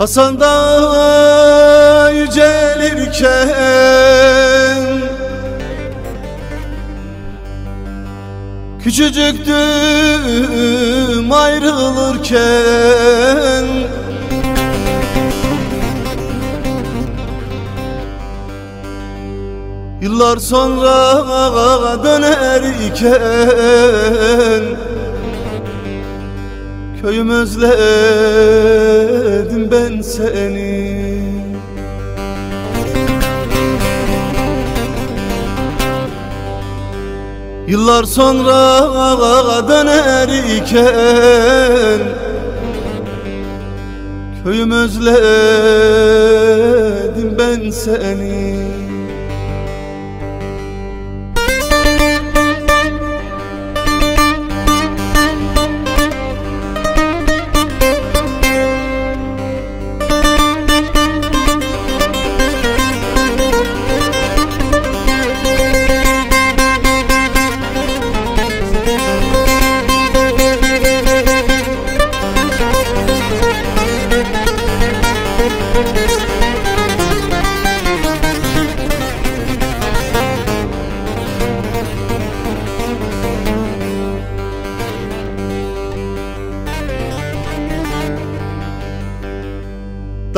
Hasan da yücelirken Küçücüktüm ayrılırken Yıllar sonra dönerken Köyüm özledim ben seni. Yıllar sonra dönerken Köyüm özledim ben seni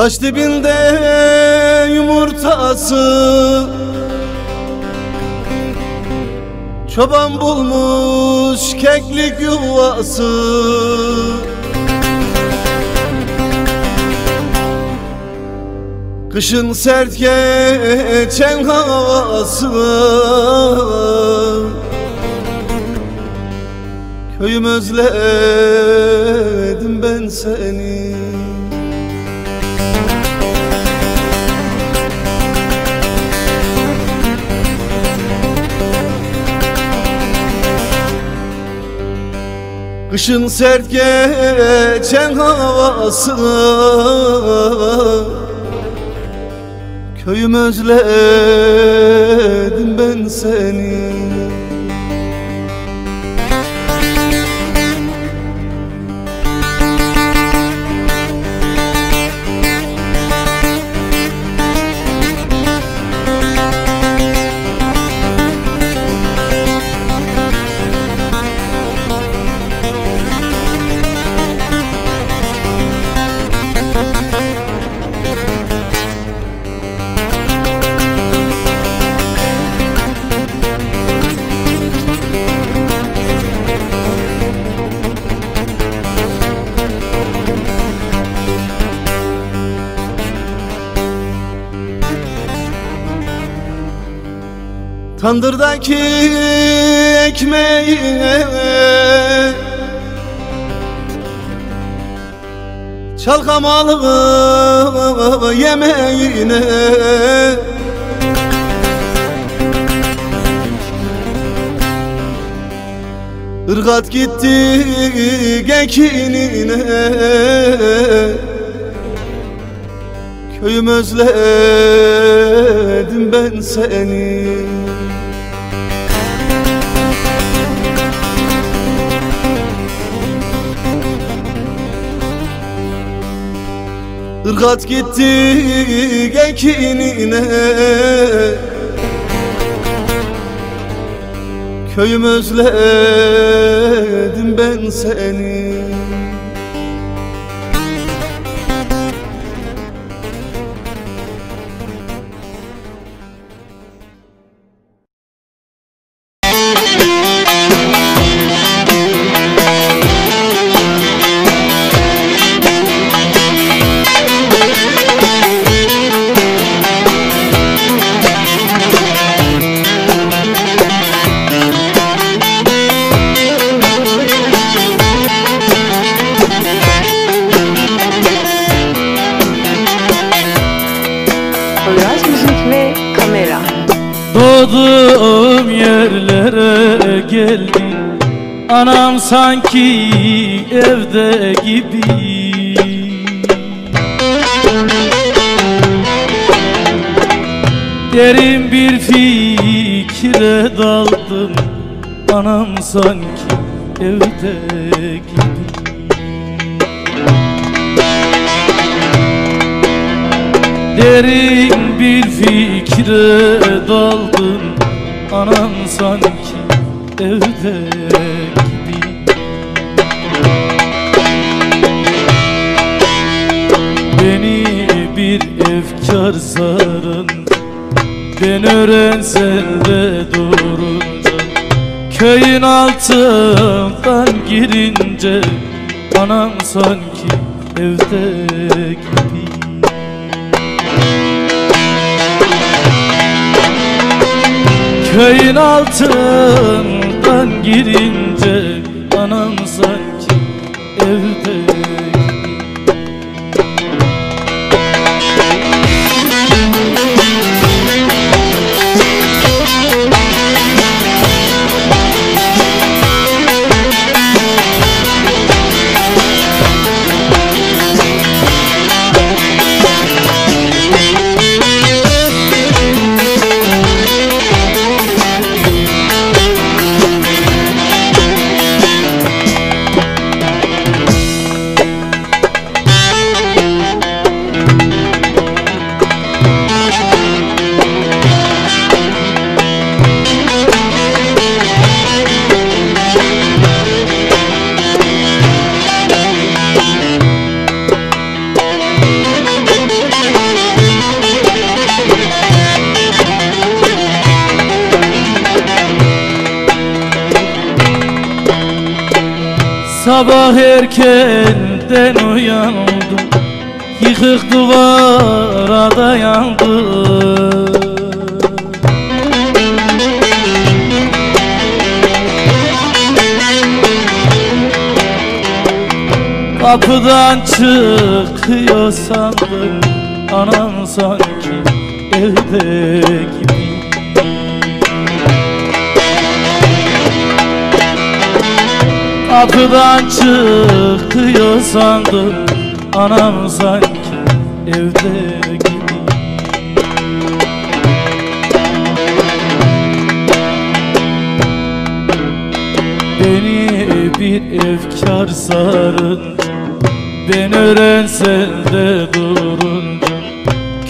Taş dibinde yumurtası. Çoban bulmuş keklik yuvası. Kışın sert geçen havası. Köyüm özledim ben seni Kışın sert geçen havası. Köyüm özledim ben seni Tandırdaki ekmeğine Çalkamalı yemeğine. Irgat gitti gekinine Köyüm özledim ben seni Irgat gitti gekinine Köyüm özledim ben seni sanki evde gibi. Derin bir fikre daldım Anam sanki evde gibi. Derin bir fikre daldım Anam sanki evde gibi bir efkar sarındı Ben öğrensen de durunca Köyün altından girince Anam sanki evde gibi. Köyün altından girince Anam sanki evde Sabah erkenden uyandım Yıkık duvara dayandım. Kapıdan çıkıyor sandım Anam sanki evde gibi Kapıdan çıkıyor sandım Anam sanki evde gibi. Beni bir efkar sarınca Ben öğrensen de durunca.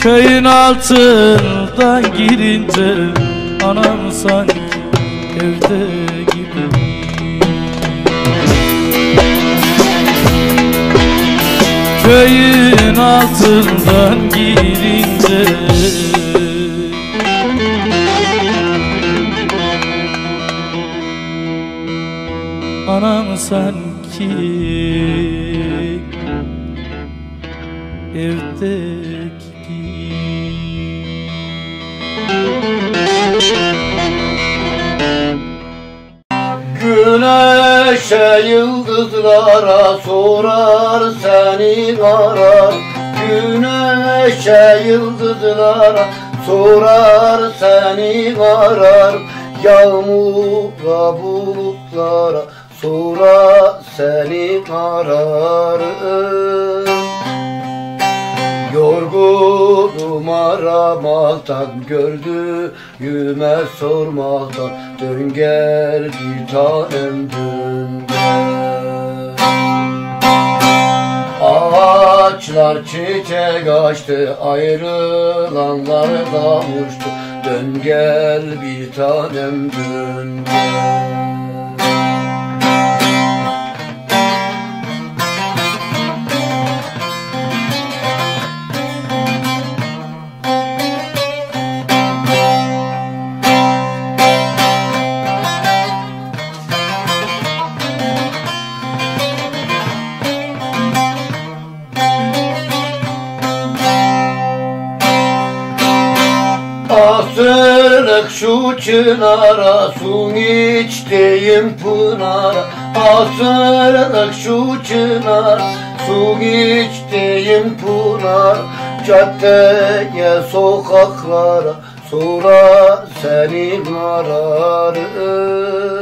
Köyün altından girince Anam sanki evde Köyün altından girince. Anam sanki evde Güneşe yıldızlara sorar seni arar. Güneşe yıldızlara sorar seni arar. Yağmura bulutlara sorar seni ararım Yorgunum aramaktan gördüğüme sormaktan Dön gel bir tanem dön gel Ağaçlar çiçek açtı ayrılanlar kavuştu Dön gel bir tanem dön gel çınara Su içtiğim pınara Asırlık şu çınara Su içtiğim pınar Caddeye sokaklara Sonra seni ararım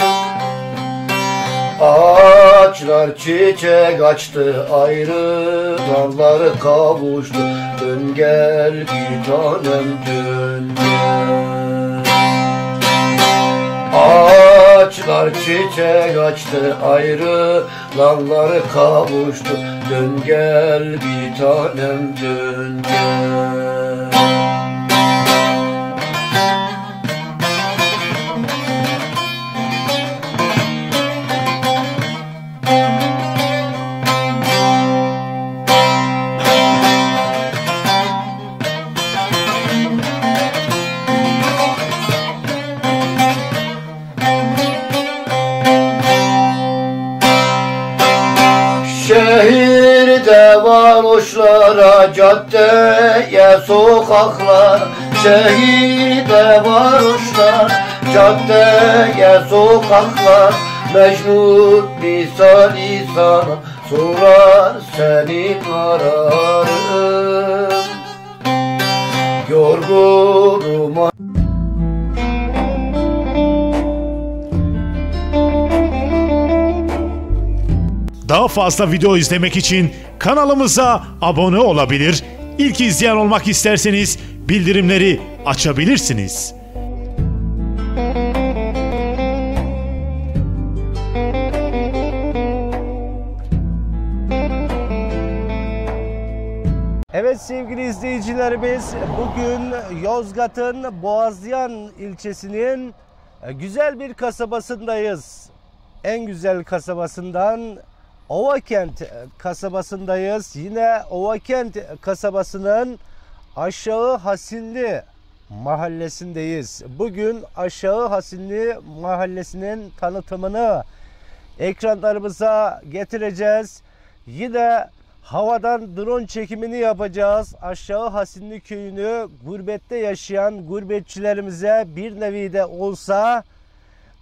Ağaçlar çiçek açtı ayrı dalları kavuştu. Dön gel bir tanem dön gel Ağaçlar çiçek açtı ayrılanları kavuştu. Dön gel bir tanem dön gel caddeye, sokaklar Şehirde varoşlar, caddeye, sokaklar Mecnun misali sana sorar seni ararım Yorgunum Daha fazla video izlemek için kanalımıza abone olabilir, ilk izleyen olmak isterseniz bildirimleri açabilirsiniz. Evet sevgili izleyicilerimiz bugün Yozgat'ın Boğazyan ilçesinin güzel bir kasabasındayız. En güzel kasabasından Ovakent e, kasabasındayız. Yine Ovakent kasabasının Aşağı Hasinli mahallesindeyiz. Bugün Aşağı Hasinli mahallesinin tanıtımını ekranlarımıza getireceğiz. Yine havadan drone çekimini yapacağız. Aşağı Hasinli köyünü gurbette yaşayan gurbetçilerimize bir nevi de olsa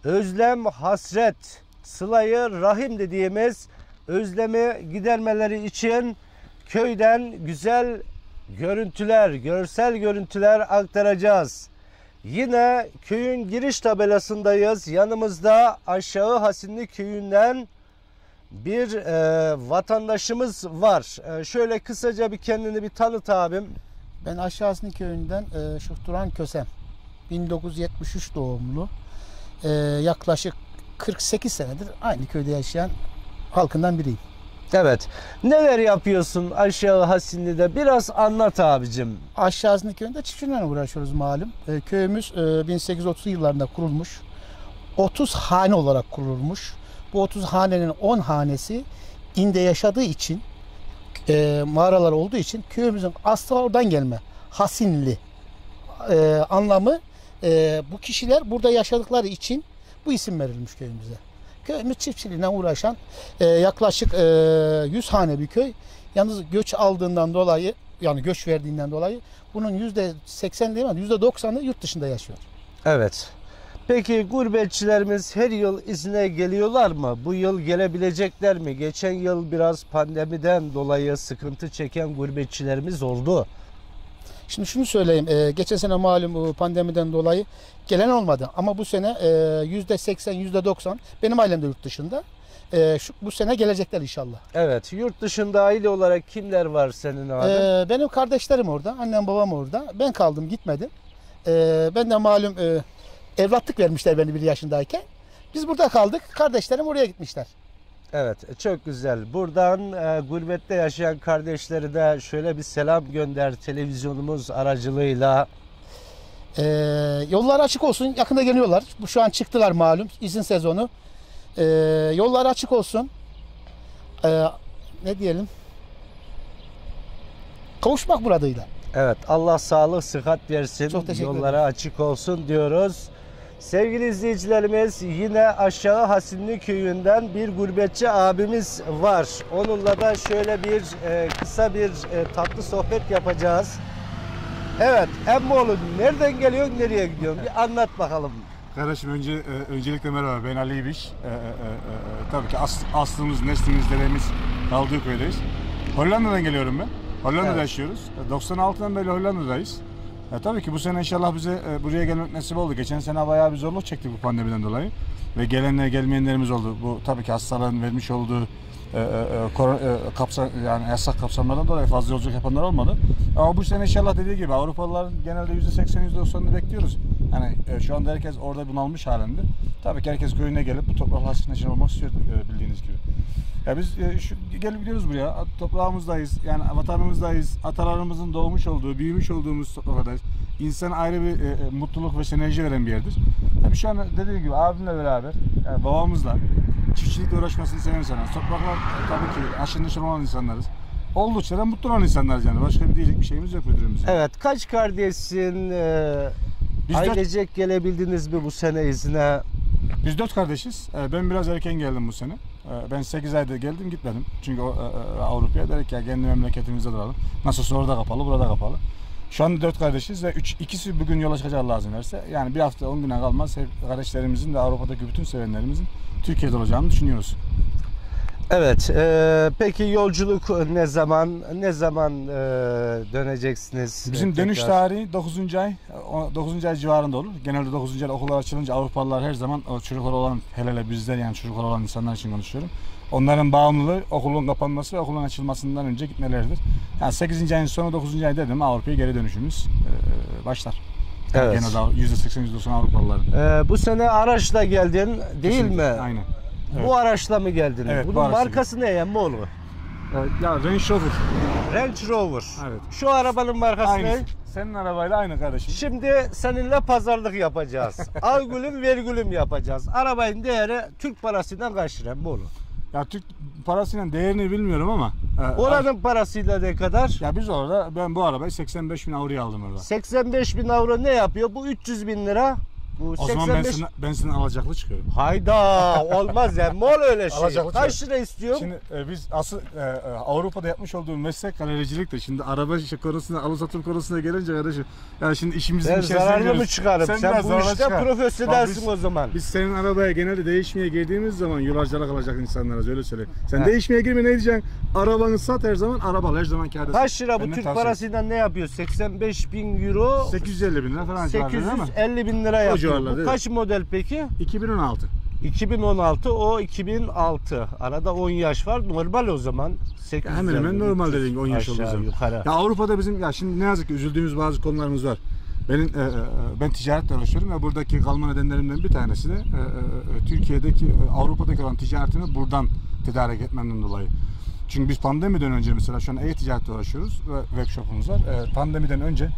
özlem, hasret, sılayı rahim dediğimiz özlemi gidermeleri için köyden güzel görüntüler, görsel görüntüler aktaracağız. Yine köyün giriş tabelasındayız. Yanımızda Aşağı Hasinli köyünden bir e, vatandaşımız var. E, şöyle kısaca bir kendini bir tanıt abim. Ben Aşağısını köyünden e, Şuhturan Kösem. 1973 doğumlu. E, yaklaşık 48 senedir aynı köyde yaşayan halkından biriyim. Evet. Neler yapıyorsun Aşağı Hasinli'de? Biraz anlat abicim. Aşağısını köyünde çiftçilerle uğraşıyoruz malum. E, köyümüz e, 1830 yıllarında kurulmuş. 30 hane olarak kurulmuş. Bu 30 hanenin 10 hanesi inde yaşadığı için e, mağaralar olduğu için köyümüzün aslı oradan gelme. Hasinli e, anlamı e, bu kişiler burada yaşadıkları için bu isim verilmiş köyümüze. Köyümüz çiftçiliğine uğraşan e, yaklaşık e, 100 hane bir köy. Yalnız göç aldığından dolayı yani göç verdiğinden dolayı bunun yüzde 80 değil mi? Yüzde 90'ı yurt dışında yaşıyor. Evet. Peki gurbetçilerimiz her yıl izne geliyorlar mı? Bu yıl gelebilecekler mi? Geçen yıl biraz pandemiden dolayı sıkıntı çeken gurbetçilerimiz oldu. Şimdi şunu söyleyeyim. e, geçen sene malum pandemiden dolayı gelen olmadı. Ama bu sene e, yüzde 80, yüzde 90 benim ailem de yurt dışında. E, şu, bu sene gelecekler inşallah. Evet. Yurt dışında aile olarak kimler var senin abi? E, benim kardeşlerim orada. Annem babam orada. Ben kaldım gitmedim. E, ben de malum e, evlatlık vermişler beni bir yaşındayken. Biz burada kaldık. Kardeşlerim oraya gitmişler. Evet. Çok güzel. Buradan e, gurbette yaşayan kardeşleri de şöyle bir selam gönder televizyonumuz aracılığıyla. Ee, yollar açık olsun. Yakında geliyorlar. Bu şu an çıktılar malum. izin sezonu. Ee, yollar açık olsun. Ee, ne diyelim? Kavuşmak buradıyla. Evet Allah sağlık sıhhat versin. Çok teşekkür Yollara açık olsun diyoruz. Sevgili izleyicilerimiz yine aşağı Hasinli köyünden bir gurbetçi abimiz var. Onunla da şöyle bir e, kısa bir e, tatlı sohbet yapacağız. Evet Emmoğlu nereden geliyorsun nereye gidiyorsun bir anlat bakalım. Kardeşim önce e, öncelikle merhaba ben Ali İbiş. E, e, e, e, tabii ki as, aslımız, neslimiz, dedemiz kaldığı köydeyiz. Hollanda'dan geliyorum ben. Hollanda'da Evet. yaşıyoruz. E, 96'dan beri Hollanda'dayız. E, tabii ki bu sene inşallah bize e, buraya gelmek nasip oldu. Geçen sene bayağı bir zorluk çektik bu pandemiden dolayı. Ve gelenler gelmeyenlerimiz oldu. Bu tabii ki hastalığın vermiş olduğu e, e, e, kapsa, yani yasak kapsamlarından dolayı fazla yolculuk yapanlar olmadı. Ama bu sene inşallah dediği gibi Avrupalıların genelde %80 %90'ını bekliyoruz. Yani e, şu anda herkes orada bunalmış halinde. Tabii ki herkes köyüne gelip bu toprak hasretine içine olmak istiyor e, bildiğiniz gibi. Ya biz e, şu, gelip gidiyoruz buraya. Toprağımızdayız. Yani vatanımızdayız. Atalarımızın doğmuş olduğu, büyümüş olduğumuz topraklardayız. İnsan ayrı bir e, e, mutluluk ve sinerji veren bir yerdir. Tabii şu an dediğim gibi abimle beraber, yani babamızla çiftçilikle uğraşmasını seven insanlar. Topraklar e, tabii ki aşırı neşir olan insanlarız. Oldukça da mutlu olan insanlarız yani. Başka bir diyecek bir şeyimiz yok müdürümüzün. Evet kaç kardeşsin? Ee, Biz dört- ailecek gelebildiniz mi bu sene izne? Biz dört kardeşiz. Ee, Ben biraz erken geldim bu sene. Ee, Ben 8 ayda geldim gitmedim. Çünkü e, e, Avrupa'ya dedik ya kendi memleketimizde duralım. Nasılsa orada kapalı, burada kapalı. Şu anda dört kardeşiz ve üç, ikisi bugün yola çıkacak Allah izin verirse. Yani bir hafta on güne kalmaz hep kardeşlerimizin de Avrupa'daki bütün sevenlerimizin Türkiye'de olacağını düşünüyoruz. Evet. ee, peki yolculuk ne zaman ne zaman ee, döneceksiniz? Bizim Ee, dönüş tekrar? tarihi 9. ay, o 9. ay civarında olur. Genelde 9. ay okullar açılınca Avrupalılar her zaman o çocuklar olan, hele hele bizler yani çocuklar olan insanlar için konuşuyorum. Onların bağımlılığı okulun kapanması ve okulun açılmasından önce gitmeleridir. Yani 8. ayın sonu 9. ay dedim Avrupa'ya geri dönüşümüz e, başlar. Evet. Genelde %80 %90 Avrupalıların. Ee, bu sene araçla geldin değil Kesinlikle, mi? Aynen. Bu araçla mı geldiniz? Evet, bu Bunun araçla markası ne Emmoğlu? Evet, ya Range Rover. Range Rover. Evet. Şu arabanın markası ne? Aynı. Senin arabayla aynı kardeşim. Şimdi seninle pazarlık yapacağız. Al gülüm ver gülüm yapacağız. Arabanın değeri Türk parasından kaç lira Emmoğlu? Ya Türk parasıyla değerini bilmiyorum ama. e, Oranın parasıyla ne kadar? Ya biz orada ben bu arabayı 85 bin avroya aldım orada. 85 bin avro ne yapıyor? Bu 300 bin lira. Bu O zaman ben sana, ben sana alacaklı çıkıyorum. Hayda olmaz ya mol öyle şey. Alacaklı Kaç lira istiyor? Şimdi e, biz asıl e, e, Avrupa'da yapmış olduğum meslek galericilik de şimdi araba şey konusuna, alım satım konusuna gelince kardeşim ya şimdi işimizin Ben içerisine zararlı mı giriyoruz. çıkarım? Sen, biraz bu zararlı işte çıkar. Bak profesyonelsin biz- o zaman. Biz senin arabaya genelde değişmeye girdiğimiz zaman yol harcarak alacak insanlarız öyle söyleyeyim. Sen Ha. değişmeye girme ne diyeceksin? Arabanı sat her zaman araba her zaman kârdasın. Kaç lira bu Türk parasıyla ne yapıyor? 85 bin euro 850 bin lira falan civarında değil mi? 850 bin lira yapıyor. Civarlarda, Bu evet. kaç model peki? 2016. 2016 o 2006. Arada 10 yaş var. Normal o zaman. 800 Hemen hemen normal dediğin gibi 10 yaş olduğu aşağı yukarı. Ya Avrupa'da bizim ya şimdi ne yazık ki üzüldüğümüz bazı konularımız var. Benim e, e, ben ticaretle uğraşıyorum ve buradaki kalma nedenlerimden bir tanesi de e, e, Türkiye'deki e, Avrupa'daki olan ticaretimi buradan tedarik etmemden dolayı. Çünkü biz pandemiden önce mesela şu an e-ticaretle uğraşıyoruz ve webshopumuz var. E, pandemiden önce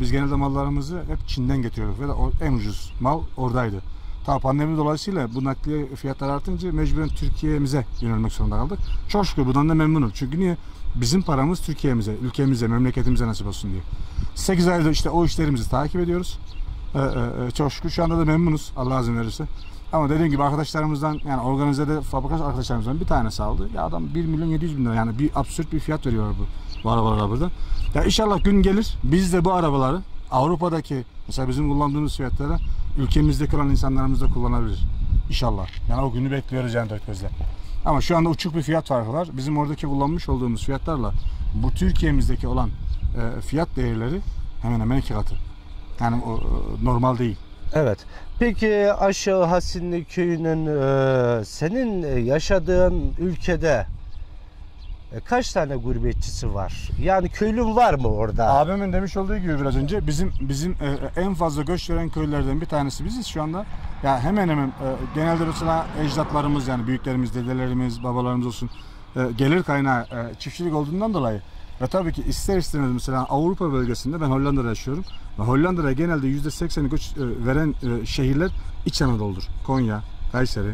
biz genelde mallarımızı hep Çin'den getiriyorduk ve en ucuz mal oradaydı. Ta pandemi dolayısıyla bu nakliye fiyatları artınca mecburen Türkiye'mize yönelmek zorunda kaldık. Çok şükür bundan da memnunum. Çünkü niye? Bizim paramız Türkiye'mize, ülkemize, memleketimize nasip olsun diye. 8 aydır işte o işlerimizi takip ediyoruz. Ee, e, e, çok şükür şu anda da memnunuz Allah izin verirse. Ama dediğim gibi arkadaşlarımızdan yani organizede fabrika arkadaşlarımızdan bir tanesi aldı. Ya adam 1 milyon 700 bin lira yani bir absürt bir fiyat veriyor bu, bu arabalara burada. Ya inşallah gün gelir biz de bu arabaları Avrupa'daki mesela bizim kullandığımız fiyatlara ülkemizdeki olan insanlarımız da kullanabilir. İnşallah. Yani o günü bekliyoruz yani dört gözle. Ama şu anda uçuk bir fiyat farkı var. Bizim oradaki kullanmış olduğumuz fiyatlarla bu Türkiye'mizdeki olan e, fiyat değerleri hemen hemen iki katı. Yani o e, normal değil. Evet. Peki aşağı Hasinli köyünün e, senin yaşadığın ülkede e, kaç tane gurbetçisi var? Yani köylün var mı orada? Abimin demiş olduğu gibi biraz önce bizim bizim e, en fazla göç veren köylerden bir tanesi biziz şu anda. Ya hemen hemen e, genelde mesela ecdatlarımız yani büyüklerimiz, dedelerimiz, babalarımız olsun e, gelir kaynağı e, çiftçilik olduğundan dolayı ve tabii ki ister istemez mesela Avrupa bölgesinde ben Hollanda'da yaşıyorum. Ve Hollanda'da genelde %80'i göç e, veren e, şehirler İç Anadolu'dur. Konya, Kayseri, e,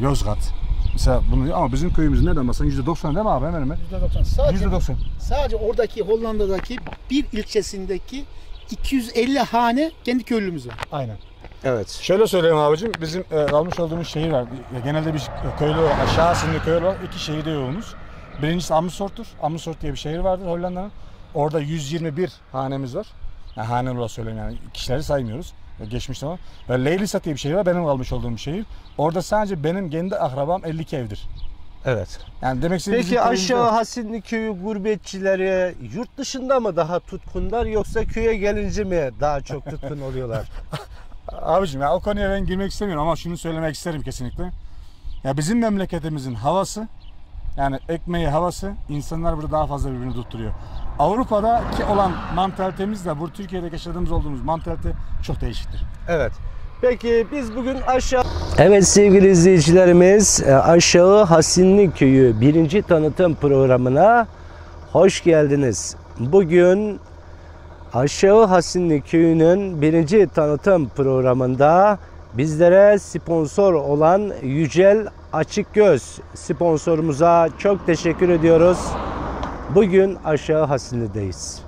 Yozgat. Mesela bunu ama bizim köyümüz nereden baksan %90 değil mi abi hemen hemen? %90. Sadece, %90. sadece oradaki Hollanda'daki bir ilçesindeki 250 hane kendi köylümüz var. Aynen. Evet. Şöyle söyleyeyim abicim, bizim e, kalmış olduğumuz şehir var. Genelde bir köylü aşağı sınırlı köylü var. İki şehirde yoğunuz. Birincisi Amersfoort'tur. Amersfoort diye bir şehir vardır Hollanda'nın. Orada 121 hanemiz var. Yani hane olarak söyleyeyim yani kişileri saymıyoruz. E, Geçmiş zaman. Ve Leylisat diye bir şehir var. Benim kalmış olduğum bir şehir. Orada sadece benim kendi akrabam 52 evdir. Evet. Yani demek istediğim Peki bizim köyümüzde- aşağı Hasinli köyü gurbetçileri yurt dışında mı daha tutkunlar yoksa köye gelince mi daha çok tutkun oluyorlar? Abicim ya o konuya ben girmek istemiyorum ama şunu söylemek isterim kesinlikle. Ya bizim memleketimizin havası Yani ekmeği, havası insanlar burada daha fazla birbirini tutturuyor. Avrupa'daki olan mantalitemizle bu Türkiye'de yaşadığımız olduğumuz mantalite çok değişiktir. Evet. Peki biz bugün aşağı... Evet sevgili izleyicilerimiz e, Aşağı Hasinli Köyü birinci tanıtım programına hoş geldiniz. Bugün Aşağı Hasinli Köyü'nün birinci tanıtım programında bizlere sponsor olan Yücel Açıkgöz sponsorumuza çok teşekkür ediyoruz. Bugün Aşağı Hasinli'deyiz.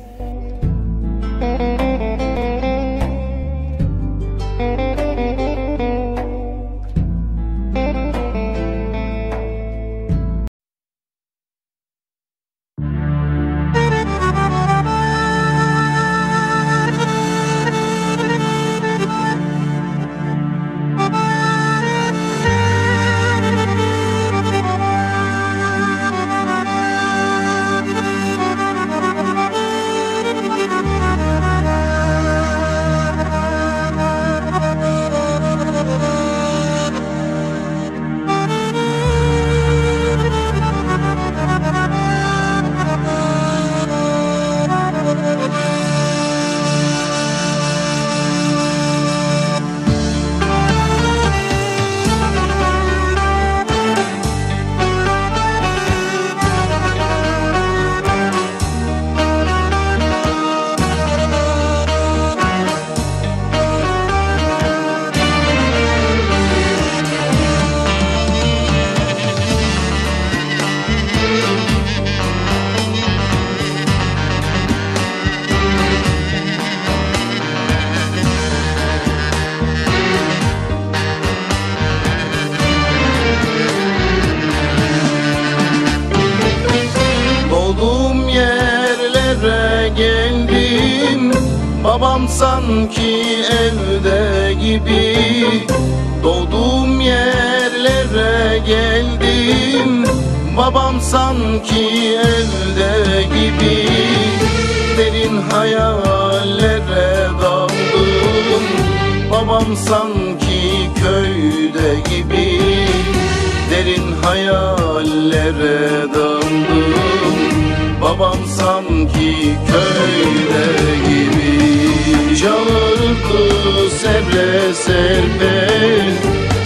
Serle serpe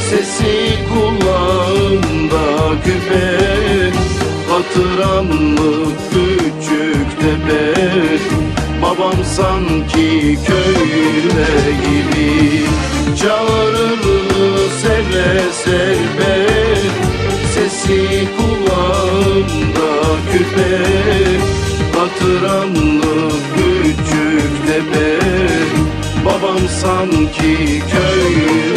Sesi kulağımda küpe Hatıranlı küçük tepe Babam sanki köyde gibi. Çağırır serre serbe? Sesi kulağımda küpe. Hatıranlı küçük sanki köyde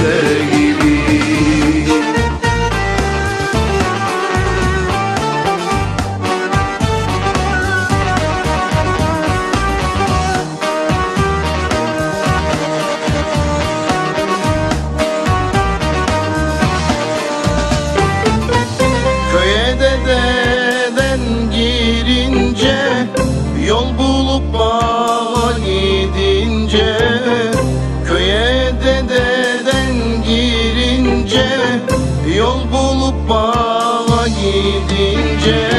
gidince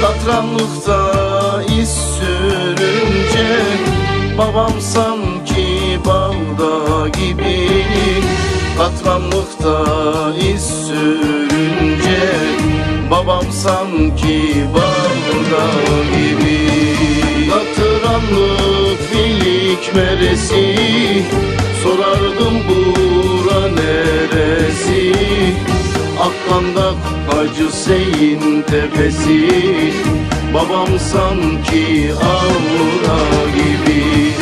Katranlıkta iz sürünce Babam sanki bağda gibi Katranlıkta iz sürünce Babam sanki bağda gibi. Katıranlık filik meresi Sorardım bura neresi Akkandak Hacı Seyin tepesi. Babam sanki avra gibi.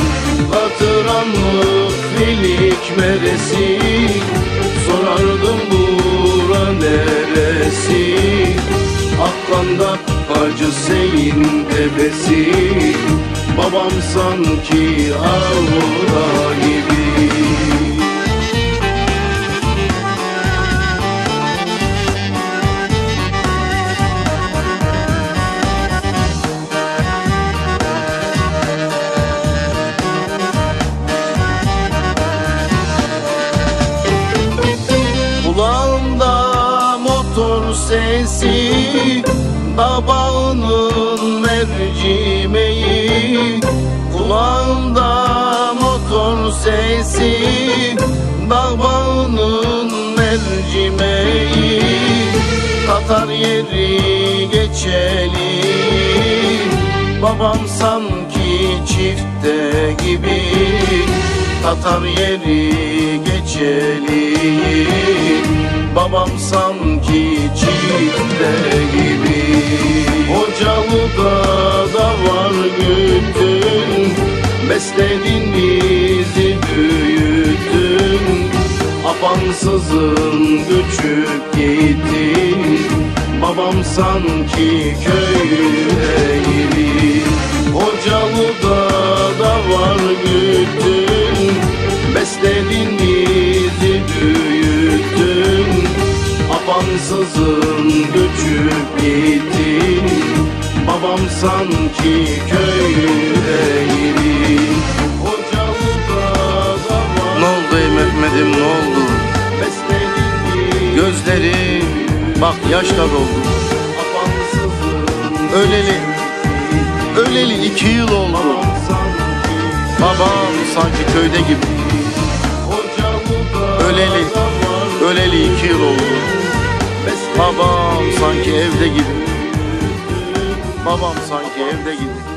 Hatıranlık filik meresi? Sorardım bura neresi? Akkandak Hacı Seyin tepesi. Babam sanki avra gibi Babağının mercimeği Kulağımda motor sesi. Babağının mercimeği Katar yeri geçeli. Babam sanki çifte gibi Tatar yeri geçeli Babam sanki çifte gibi. Hocalı'da da var güttün Besledin bizi büyüttün Apansızın göçüp gittin Babam sanki köyde gibi. Hocalı'da da var güttün Besledin bizi büyüttün Apansızın göçüp gittin Babam sanki köyde gibi Hocalı'da da var Ne oldu ey Mehmet'im ne oldu? Besledin bizi Gözleri bak yaşla doldu. Öleli, öleli iki yıl oldu. Babam sanki köyde gibi. Var öleli iki yıl oldu. Babam sanki evde gibi. Babam sanki evde gibi.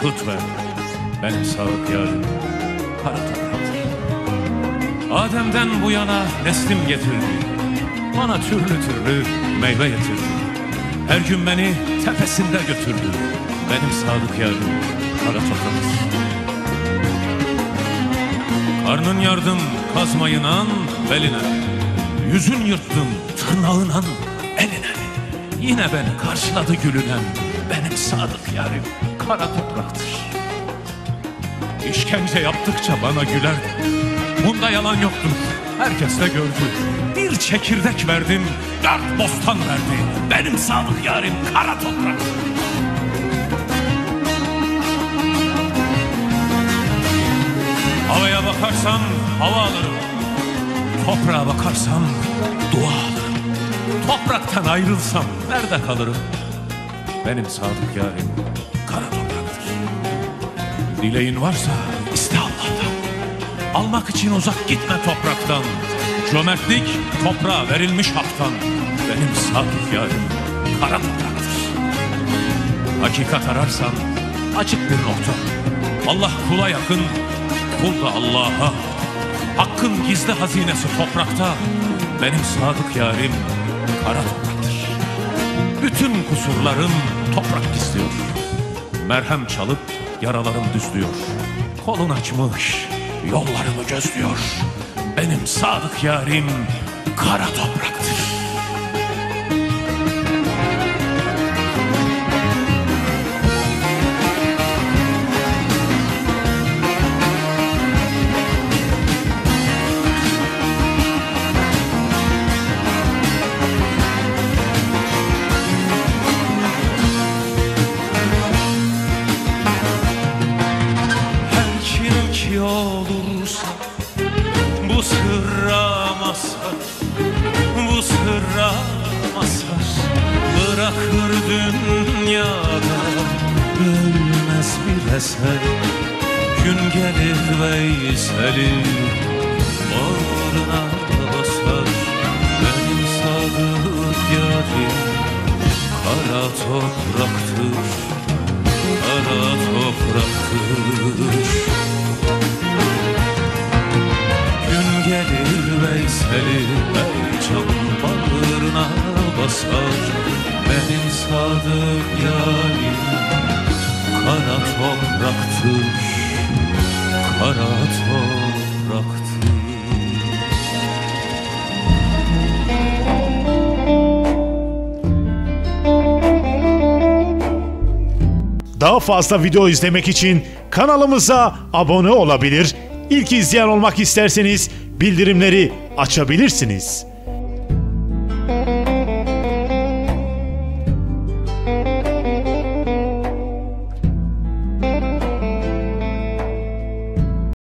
Kut verdi. Benim sağlık yarim kara topraktır. Adem'den bu yana neslim getirdi. Bana türlü türlü meyve getirdi. Her gün beni tepesinde götürdü. Benim sadık yarim kara topraktır. Karnın yardım kazmayınan beline Yüzün yırttın tırnağınan eline Yine beni karşıladı gülünen Benim sadık yarim kara topraktır İşkence yaptıkça bana güler Bunda yalan yoktur Herkes de gördü Bir çekirdek verdim Dört bostan verdi Benim sadık yarim kara topraktır Havaya bakarsam hava alırım. Toprağa bakarsam dua alırım. Topraktan ayrılsam nerede kalırım? Benim sadık yarim. Dileğin varsa iste Allah'tan. Almak için uzak gitme topraktan. Cömertlik toprağa verilmiş haktan. Benim sadık yarim kara topraktır. Hakikat ararsan açık bir nokta. Allah kula yakın, kul da Allah'a. Hakkın gizli hazinesi toprakta. Benim sadık yarim kara topraktır. Bütün kusurlarım toprak gizliyor. Merhem çalıp yaralarım düzlüyor. Kolun açmış, yollarımı gözlüyor. Benim sadık yarim kara topraktır. Ölmez bir eser Gün gelir Veysel'i Bağrına basar Benim sadık yarim. Kara topraktır Kara topraktır. Gün gelir Veysel'i Ey can bağrına basar. Benim sadık yarim Kara topraktır. Kara topraktır. Daha fazla video izlemek için kanalımıza abone olabilir, ilk izleyen olmak isterseniz bildirimleri açabilirsiniz.